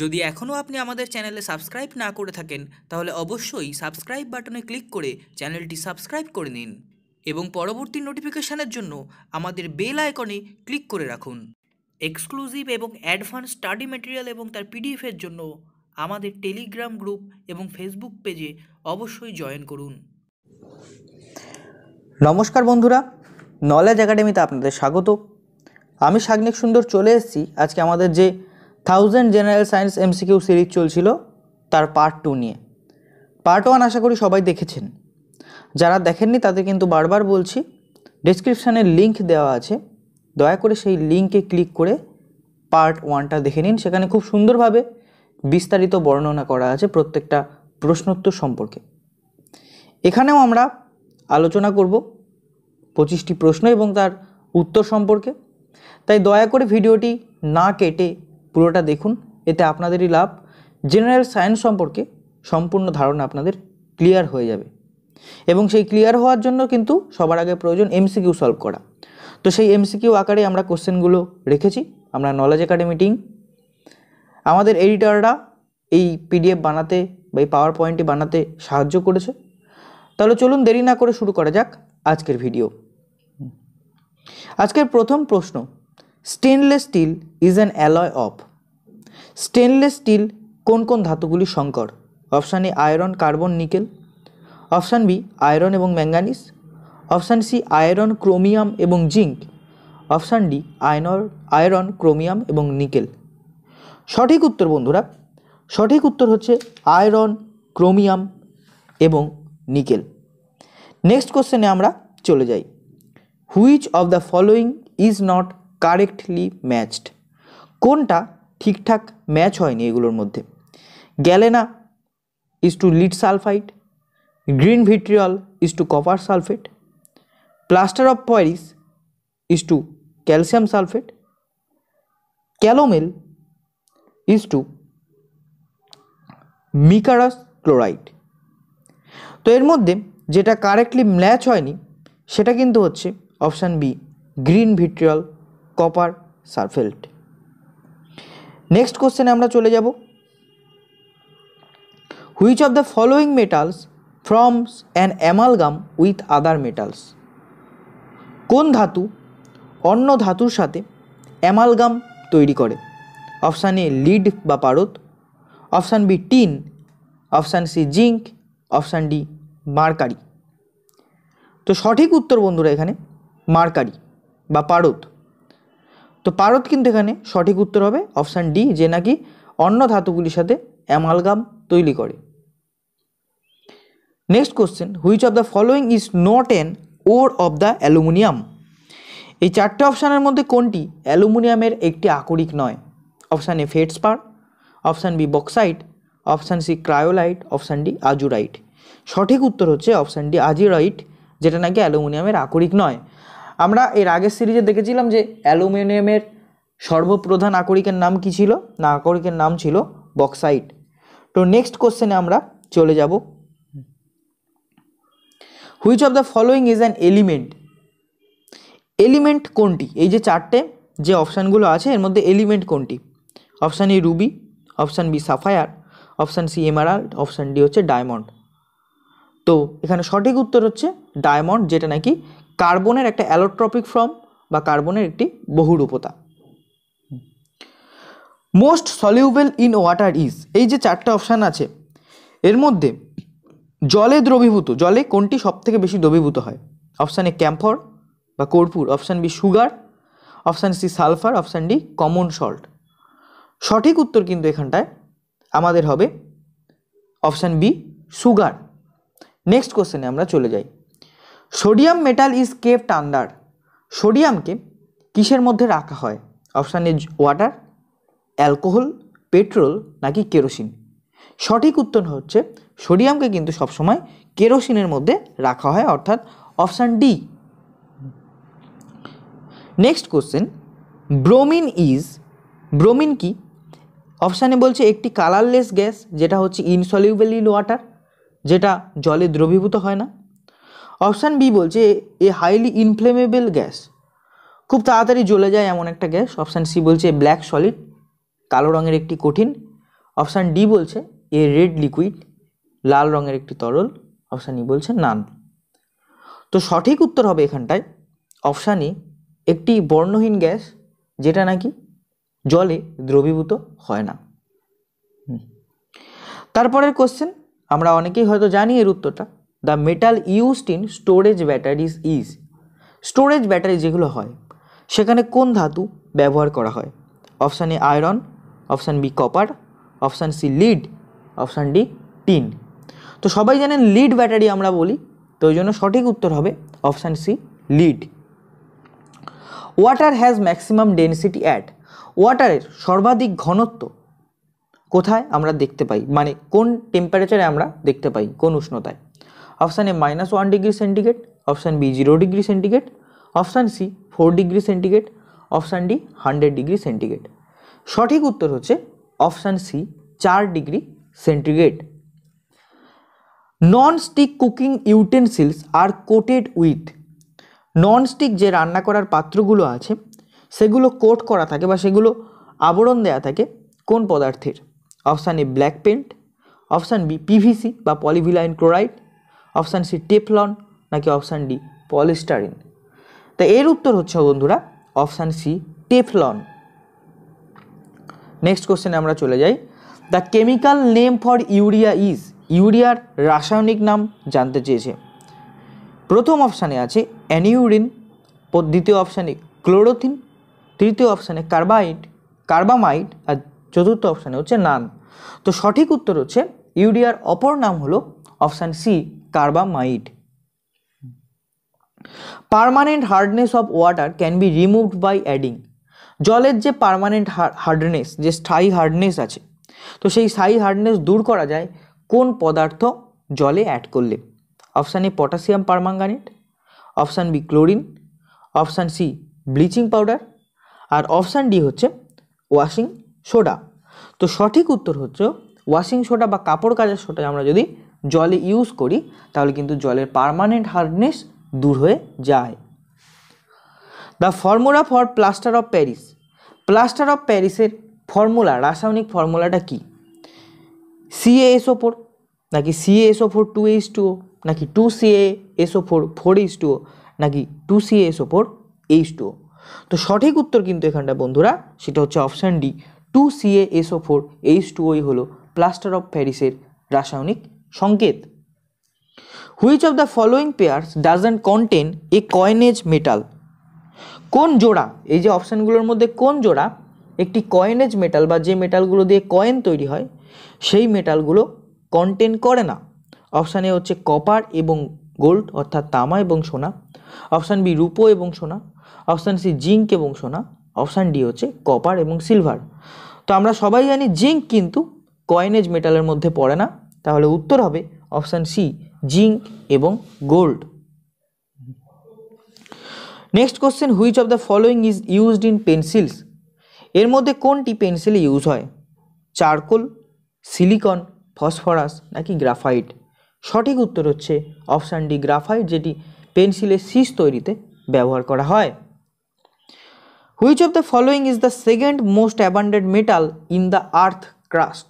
যদি এখনও আপনি আমাদের চ্যানেলে সাবস্ক্রাইব না করে থাকেন, তাহলে অবশ্যই সাবস্ক্রাইব বাটনে ক্লিক করে চ্যানেলটি সাবস্ক্রাইব করে নিন এবং পরবর্তী নোটিফিকেশানের জন্য আমাদের বেল আইকনে ক্লিক করে রাখুন। এক্সক্লুসিভ এবং অ্যাডভান্স স্টাডি ম্যাটেরিয়াল এবং তার পিডিএফের জন্য আমাদের টেলিগ্রাম গ্রুপ এবং ফেসবুক পেজে অবশ্যই জয়েন করুন। নমস্কার বন্ধুরা নলেজ একাডেমিতে আপনাদের স্বাগত। আমি সাগ্নিক সুন্দর চলে এসেছি। আজকে আমাদের যে thousand general science MCQ series চলছিল তার পার্ট টু নিয়ে। পার্ট ওয়ান আশা করি সবাই দেখেছেন। যারা দেখেননি তাদের কিন্তু বারবার বলছি ডেসক্রিপশানে লিঙ্ক দেওয়া আছে। দয়া করে সেই লিঙ্কে ক্লিক করে পার্ট ওয়ানটা দেখে নিন। সেখানে খুব সুন্দরভাবে বিস্তারিত বর্ণনা করা আছে প্রত্যেকটা প্রশ্নোত্তর সম্পর্কে। এখানেও আমরা আলোচনা করব পঁচিশটি প্রশ্ন এবং তার উত্তর সম্পর্কে। তাই দয়া করে ভিডিওটি না কেটে পুরোটা দেখুন, এতে আপনাদেরই লাভ। জেনারেল সায়েন্স সম্পর্কে সম্পূর্ণ ধারণা আপনাদের ক্লিয়ার হয়ে যাবে। এবং সেই ক্লিয়ার হওয়ার জন্য কিন্তু সবার আগে প্রয়োজন এমসিকিউ সলভ করা। তো সেই এমসিকিউ আকারে আমরা কোশ্চেনগুলো রেখেছি, আমরা নলেজ একাডেমি টিম আমাদের এডিটররা এই পিডিএফ বানাতে বা এই পাওয়ার পয়েন্টটি বানাতে সাহায্য করেছে। তাহলে চলুন দেরি না করে শুরু করা যাক আজকের ভিডিও আজকের প্রথম প্রশ্ন stainless steel is an alloy of stainless steel কোন কোন ধাতুগুলি সংকর? Option A iron carbon nickel option B iron এবং manganese option C iron chromium এবং জিঙ্ক অপশান ডি আয়নর আয়রন ক্রোমিয়াম এবং নিকেল সঠিক উত্তর বন্ধুরা, সঠিক উত্তর হচ্ছে আয়রন ক্রোমিয়াম এবং নিকেল নেক্সট কোশ্চেনে আমরা চলে যাই। Which of the following is not correctly matched কোনটা ঠিকঠাক ম্যাচ হয়নি এগুলোর মধ্যে? Galena is to lead sulphide green vitriol is to copper sulphate plaster of Paris is to calcium sulphate calomel is to mercurous chloride তো এর মধ্যে যেটা correctly match হয়নি, সেটা কিন্তু হচ্ছে option B green vitriol copper sulphate next কোশ্চেনে আমরা চলে যাব। Which of the following metals forms an amalgam with other metals কোন ধাতু অন্য ধাতুর সাথে অ্যামালগাম তৈরি করে? অপশান এ লিড বা পারদ। Option B tin option C zinc option D mercury তো সঠিক উত্তর বন্ধুরা এখানে মার্কারি বা পারদ। তো পারদ কিন্তু এখানে সঠিক উত্তর হবে অপশান ডি, যে নাকি অন্য ধাতুগুলির সাথে অ্যামালগাম তৈরি করে। Next question, which of the following is not an ore of the aluminium? এই চারটে অপশানের মধ্যে কোনটি? অ্যালুমিনিয়ামের একটি আকরিক নয়। Option A feldspar, option B bauxite, option C cryolite, option D azurite. সঠিক উত্তর হচ্ছে অপশান ডি আজিরাইট, যেটা নাকি অ্যালুমিনিয়ামের আকরিক নয়। আমরা এর আগের সিরিজে দেখেছিলাম যে অ্যালুমিনিয়ামের সর্বপ্রধান আকরিকের নাম কি ছিল? না, আকরিকের নাম ছিল বক্সাইট। তো নেক্সট কোশ্চেনে আমরা চলে যাব। Which of the following is an element element কোনটি? এই যে চারটে যে অপশানগুলো আছে, এর মধ্যে এলিমেন্ট কোনটি? Option A ruby, option B sapphire, option C emerald, option D হচ্ছে ডায়মন্ড। তো এখানে সঠিক উত্তর হচ্ছে ডায়মন্ড, যেটা নাকি কার্বনের একটা অ্যালোট্রপিক ফর্ম বা কার্বনের একটি বহুরূপতা। Most soluble in water is এই যে চারটে অপশান আছে, এর মধ্যে জলে দ্রবীভূত, জলে কোনটি সব থেকে বেশি দ্রবীভূত হয়? অপশান এ ক্যাম্ফর বা কর্পূর option B sugar option C sulphur option D common salt সঠিক উত্তর কিন্তু এখানটায় আমাদের হবে অপশান বি সুগার নেক্সট কোশ্চেনে আমরা চলে যাই। Sodium metal is kept under. সোডিয়ামকে কিসের মধ্যে রাখা হয়? Option A water, alcohol, petrol নাকি কেরোসিন? সঠিক উত্তর হচ্ছে সোডিয়ামকে কিন্তু সবসময় কেরোসিনের মধ্যে রাখা হয়, অর্থাৎ option D. Next question, bromine is, bromine কি? অপশানে বলছে একটি কালারলেস গ্যাস, যেটা হচ্ছে ইনসলিউবেল ইন ওয়াটার, যেটা জলে দ্রবীভূত হয় না। অপশান বি বলছে, এ হাইলি ইনফ্লেমেবল গ্যাস খুব তাড়াতাড়ি জ্বলে যায় এমন একটা গ্যাস অপশান সি বলছে ব্ল্যাক সলিড কালো রঙের একটি কঠিন। অপশান ডি বলছে, এ রেড লিকুইড লাল রঙের একটি তরল। অপশান ই বলছে নান তো সঠিক উত্তর হবে এখানটায়। অপশান এ, একটি বর্ণহীন গ্যাস যেটা নাকি জলে দ্রবীভূত হয় না। তারপরের কোশ্চেন আমরা অনেকেই হয়তো জানি এর উত্তরটা। The metal used in storage batteries is storage battery যেগুলো হয়, সেখানে কোন ধাতু ব্যবহার করা হয়? Option A iron option B copper option C lead option D tin তো সবাই জানেন লিড ব্যাটারি আমরা বলি, তো ওই জন্য সঠিক উত্তর হবে option C lead water has maximum density at ওয়াটারের সর্বাধিক ঘনত্ব কোথায় আমরা দেখতে পাই? মানে কোন টেম্পারেচারে আমরা দেখতে পাই? কোন উষ্ণতায়? Option A minus one degree centigrade option B zero degree centigrade option C four degree centigrade option D hundred degree centigrade সঠিক উত্তর হচ্ছে অপশান সি চার degree centigrade non stick cooking utensils are coated with non stick যে রান্না করার পাত্রগুলো আছে, সেগুলো coat করা থাকে বা সেগুলো আবরণ দেয়া থাকে কোন পদার্থের? Option A black paint option B PVC বা polyvinyl chloride option C Teflon নাকি অপশান ডি পলিস্টারিন? তা এর উত্তর হচ্ছে বন্ধুরা অপশান সি টেফলন। নেক্সট কোশ্চেনে আমরা চলে যাই। The chemical name for urea is ইউরিয়ার রাসায়নিক নাম জানতে চেয়েছে। প্রথম অপশানে আছে অ্যানিউরিন দ্বিতীয় অপশানে ক্লোরোথিন, তৃতীয় অপশানে কার্বাইড, কার্বামাইড আর চতুর্থ অপশানে হচ্ছে নান। তো সঠিক উত্তর হচ্ছে ইউরিয়ার অপর নাম হলো option C carbamide permanent hardness of water can be removed by adding জলের যে পার্মানেন্ট হার্ডনেস যে স্থায়ী হার্ডনেস আছে, তো সেই স্থায়ী হার্ডনেস দূর করা যায় কোন পদার্থ জলে অ্যাড করলে। Option A potassium permanganate option B chlorine option C bleaching powder R option D হচ্ছে ওয়াশিং সোডা তো সঠিক উত্তর হচ্ছে ওয়াশিং সোডা বা কাপড় কাচার সোডা আমরা যদি জলে ইউজ করি, তাহলে কিন্তু জলের পার্মানেন্ট হার্ডনেস দূর হয়ে যায়। The formula for plaster of Paris plaster of প্যারিসের ফর্মুলা রাসায়নিক ফর্মুলাটা কি? C A S O four নাকি C A S O four two H two নাকি two C A S O four four H two নাকি two C A S O four H two তো সঠিক উত্তর কিন্তু এখানটা বন্ধুরা, সেটা হচ্ছে option D two C A S O four H two ওই হলো প্লাস্টার অফ প্যারিসের রাসায়নিক সংকেত। Which of the following pairs doesn't contain a coinage metal কোন জোড়া? এই যে অপশানগুলোর মধ্যে কোন জোড়া একটি কয়েনেজ মেটাল বা যে মেটালগুলো দিয়ে কয়েন তৈরি হয়, সেই মেটালগুলো কন্টেন করে না। অপশান এ হচ্ছে কপার এবং গোল্ড অর্থাৎ তামা এবং সোনা। অপশান বি রূপো এবং সোনা। অপশান সি জিঙ্ক এবং সোনা। অপশান ডি হচ্ছে কপার এবং সিলভার তো আমরা সবাই জানি জিঙ্ক কিন্তু কয়েনেজ মেটালের মধ্যে পড়ে না। তাহলে উত্তর হবে অপশান সি, জিঙ্ক এবং gold. Next question, which of the following is used in pencils? এর মধ্যে কোনটি পেন্সিলে ইউজ হয়? চারকোল, সিলিকন, ফসফরাস নাকি গ্রাফাইট? সঠিক উত্তর হচ্ছে অপশান ডি, গ্রাফাইট, যেটি পেন্সিলের শীষ তৈরিতে ব্যবহার করা হয়। Which of the following is the second most abundant metal in the earth crust?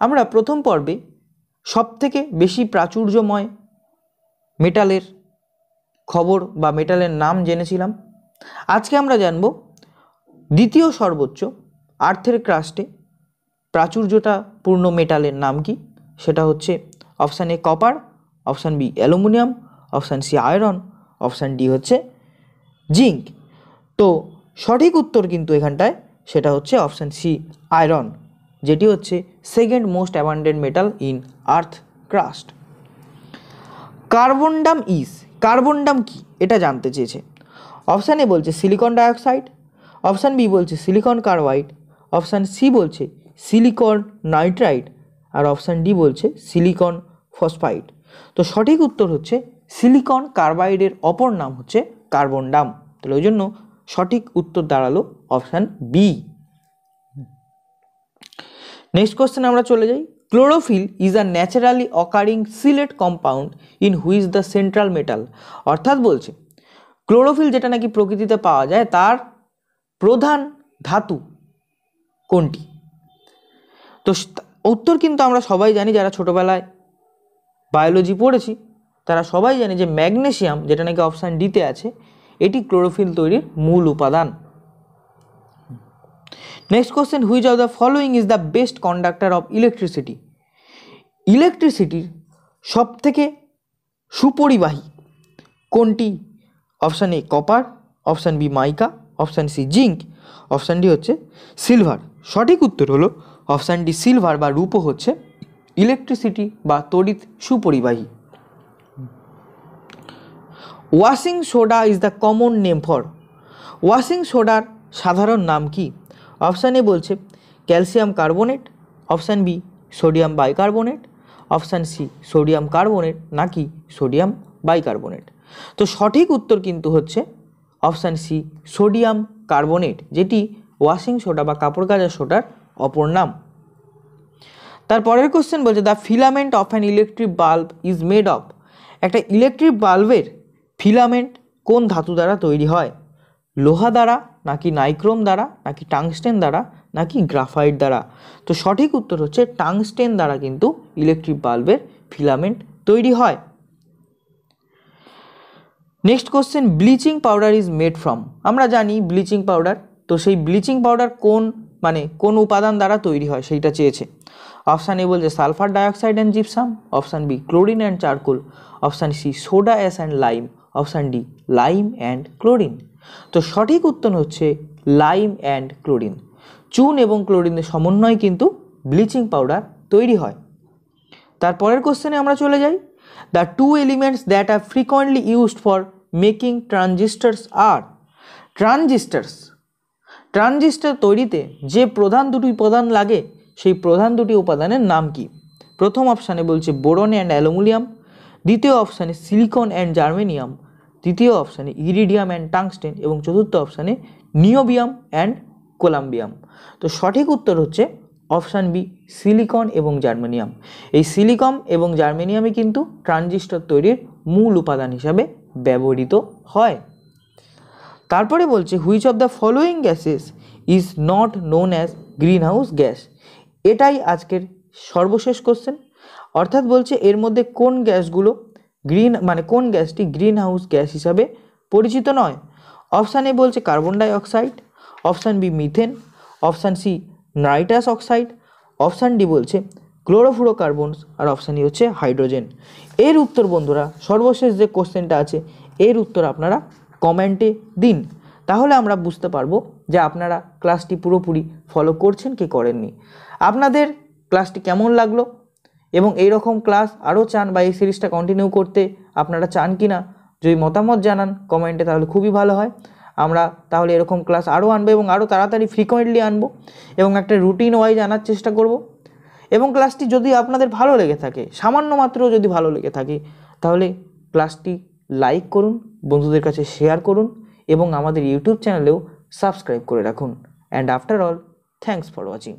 আমরা প্রথম পর্বে সবথেকে বেশি প্রাচুর্যময় মেটালের খবর বা মেটালের নাম জেনেছিলাম। আজকে আমরা জানব দ্বিতীয় সর্বোচ্চ আর্থের ক্রাস্টে প্রাচুর্যতা পূর্ণ মেটালের নাম কি? সেটা হচ্ছে option A copper, option B aluminium, option C iron, option D হচ্ছে জিঙ্ক। তো সঠিক উত্তর কিন্তু এখানটায় সেটা হচ্ছে অপশান সি আয়রন, যেটি হচ্ছে second most abundant metal in earth crust. Carborundum is carborundum carbon কি? এটা জানতে চেয়েছে। অপশান এ বলছে সিলিকন ডাইঅক্সাইড, অপশান বি বলছে সিলিকন কার্বাইড, অপশান সি বলছে সিলিকন নাইট্রাইড, আর অপশান ডি বলছে সিলিকন ফসফাইড। তো সঠিক উত্তর হচ্ছে সিলিকন কার্বাইডের অপর নাম হচ্ছে কার্বনডাম। তাহলে ওই জন্য সঠিক উত্তর দাঁড়াল অপশান বি। নেক্সট কোশ্চেন আমরা চলে যাই। Chlorophyll is a naturally occurring chelate compound in which the central metal অর্থাৎ বলছে ক্লোরোফিল যেটা নাকি প্রকৃতিতে পাওয়া যায়, তার প্রধান ধাতু কোনটি? তো উত্তর কিন্তু আমরা সবাই জানি, যারা ছোটোবেলায় বায়োলজি পড়েছি, তারা সবাই জানে যে ম্যাগনেশিয়াম যেটা নাকি অপশান ডিতে আছে, এটি ক্লোরোফিল তৈরির মূল উপাদান। Next question which of the following is the best conductor of electricity ইলেকট্রিসিটির সব থেকে সুপরিবাহী কোনটি? Option A copper option B mica option C zinc option D হচ্ছে সিলভার সঠিক উত্তর হলো অপশান ডি সিলভার বা রূপো হচ্ছে ইলেকট্রিসিটি বা তড়িৎ সুপরিবাহী। Washing soda is the common name for washing সোডার সাধারণ নাম কি? অপশান এ বলছে calcium carbonate option B sodium bicarbonate option C sodium carbonate নাকি সোডিয়াম বাইকার্বনেট তো সঠিক উত্তর কিন্তু হচ্ছে অপশান সি সোডিয়াম কার্বোনেট যেটি ওয়াশিং সোডা বা কাপড় কাচার সোডার অপর নাম। তার পরের কোশ্চেন বলছে the filament of an electric bulb is made of একটা ইলেকট্রিক বাল্বের ফিলামেন্ট কোন ধাতু দ্বারা তৈরি হয়? লোহা দ্বারা নাকি নাইক্রোম দ্বারা নাকি টাংস্টেন দ্বারা নাকি গ্রাফাইট দ্বারা? তো সঠিক উত্তর হচ্ছে টাংস্টেন দ্বারা কিন্তু ইলেকট্রিক বাল্বের ফিলামেন্ট তৈরি হয়। Next question bleaching powder is made from আমরা জানি ব্লিচিং পাউডার তো সেই ব্লিচিং পাউডার কোন মানে কোন উপাদান দ্বারা তৈরি হয় সেইটা চেয়েছে। অপশান এ বলছে sulphur dioxide and gypsum option B chlorine and charcoal option C soda ash and lime option D lime and chlorine তো সঠিক উত্তর হচ্ছে লাইম অ্যান্ড ক্লোরিন। চুন এবং ক্লোরিনের সমন্বয়ে কিন্তু ব্লিচিং পাউডার তৈরি হয়। তারপরের কোশ্চেনে আমরা চলে যাই। The two elements that are frequently used for making transistors are transistors transistor তৈরিতে যে প্রধান দুটি উপাদান লাগে, সেই প্রধান দুটি উপাদানের নাম কি? প্রথম অপশানে বলছে বোরন অ্যান্ড অ্যালুমিনিয়াম। দ্বিতীয় অপশানে সিলিকন অ্যান্ড জার্মেনিয়াম তৃতীয় অপশানে ইরিডিয়াম অ্যান্ড টাংস্টেন এবং চতুর্থ অপশানে নিওবিয়াম অ্যান্ড কোলাম্বিয়াম। তো সঠিক উত্তর হচ্ছে অপশান বি, সিলিকন এবং জার্মেনিয়াম। এই সিলিকম এবং জার্মেনিয়ামই কিন্তু ট্রানজিস্টর তৈরির মূল উপাদান হিসাবে ব্যবহৃত হয়। তারপরে বলছে which of the following gases is not known as green house gas এটাই আজকের সর্বশেষ কোশ্চেন অর্থাৎ বলছে, এর মধ্যে কোন গ্যাসগুলো গ্রিন মানে কোন গ্যাসটি গ্রিন হাউস গ্যাস হিসাবে পরিচিত নয়? অপশান এ বলছে carbon dioxide, option B methane, option C nitrous oxide, option D বলছে ক্লোরোফ্লোরোকার্বনস, আর অপশান ই হচ্ছে হাইড্রোজেন। এর উত্তর বন্ধুরা, সর্বশেষ যে কোশ্চেনটা আছে, এর উত্তর আপনারা কমেন্টে দিন। তাহলে আমরা বুঝতে পারব যে আপনারা ক্লাসটি পুরোপুরি ফলো করছেন কি করেননি। আপনাদের ক্লাসটি কেমন লাগল? এবং এই রকম ক্লাস আরও চান বা এই সিরিজটা কন্টিনিউ করতে আপনারা চান কি না, যদি মতামত জানান কমেন্টে তাহলে খুবই ভালো হয়। আমরা তাহলে এরকম ক্লাস আরও আনব এবং আরও তাড়াতাড়ি ফ্রিকোয়েন্টলি আনব এবং একটা রুটিন ওয়াইজ আনার চেষ্টা করব। এবং ক্লাসটি যদি আপনাদের ভালো লেগে থাকে, সামান্য মাত্র যদি ভালো লেগে থাকে, তাহলে ক্লাসটি লাইক করুন, বন্ধুদের কাছে শেয়ার করুন এবং আমাদের ইউটিউব চ্যানেলেও সাবস্ক্রাইব করে রাখুন। And after all thanks for watching